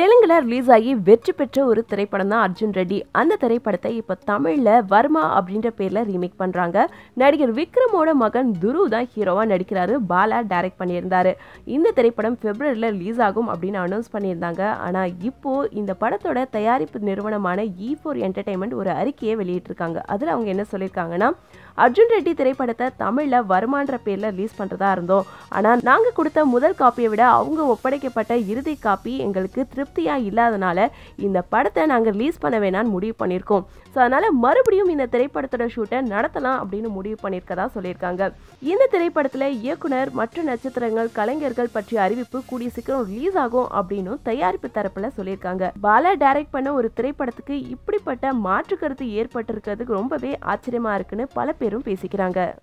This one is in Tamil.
தெலுங்குல ரிலீஸ் ஆகி வெற்றி பெற்ற ஒரு திரைப்படம் தான் அர்ஜுன் ரெட்டி. அந்த திரைப்படத்தை இப்போ தமிழில் வர்மா அப்படின்ற பேரில் ரீமேக் பண்ணுறாங்க நடிகர் விக்ரமோட மகன் துரு தான் ஹீரோவாக நடிக்கிறாரு. பாலா டைரக்ட் பண்ணியிருந்தாரு. இந்த திரைப்படம் பிப்ரவரியில் ரிலீஸ் ஆகும் அப்படின்னு அனௌன்ஸ் பண்ணியிருந்தாங்க. ஆனால் இப்போது இந்த படத்தோட தயாரிப்பு நிறுவனமான இ ஃபோர் என்டர்டைன்மெண்ட் ஒரு அறிக்கையை வெளியிட்டிருக்காங்க. அதில் அவங்க என்ன சொல்லியிருக்காங்கன்னா அர்ஜுன் ரெட்டி திரைப்படத்தை தமிழில் வருமான்ற பேரில் ரிலீஸ் பண்ணுறதா இருந்தோம். ஆனால் நாங்கள் கொடுத்த முதல் காப்பியை விட அவங்க ஒப்படைக்கப்பட்ட இறுதி காப்பி எங்களுக்கு திருப்தியாக இல்லாதனால இந்த படத்தை நாங்கள் ரிலீஸ் பண்ண வேணாம்னு முடிவு பண்ணியிருக்கோம். ஸோ அதனால் மறுபடியும் இந்த திரைப்படத்தோட ஷூட்டை நடத்தலாம் அப்படின்னு முடிவு பண்ணியிருக்கதா சொல்லியிருக்காங்க. இந்த திரைப்படத்தில் இயக்குனர் மற்ற நட்சத்திரங்கள் கலைஞர்கள் பற்றிய அறிவிப்பு கூடிய சீக்கிரம் ரிலீஸ் ஆகும் அப்படின்னு தயாரிப்பு தரப்பில் சொல்லியிருக்காங்க. பாலா டைரக்ட் பண்ண ஒரு திரைப்படத்துக்கு இப்படிப்பட்ட மாற்று கருத்து ஏற்பட்டிருக்கிறதுக்கு ரொம்பவே ஆச்சரியமாக இருக்குன்னு பல பேரும் பேசிக்கிறாங்க.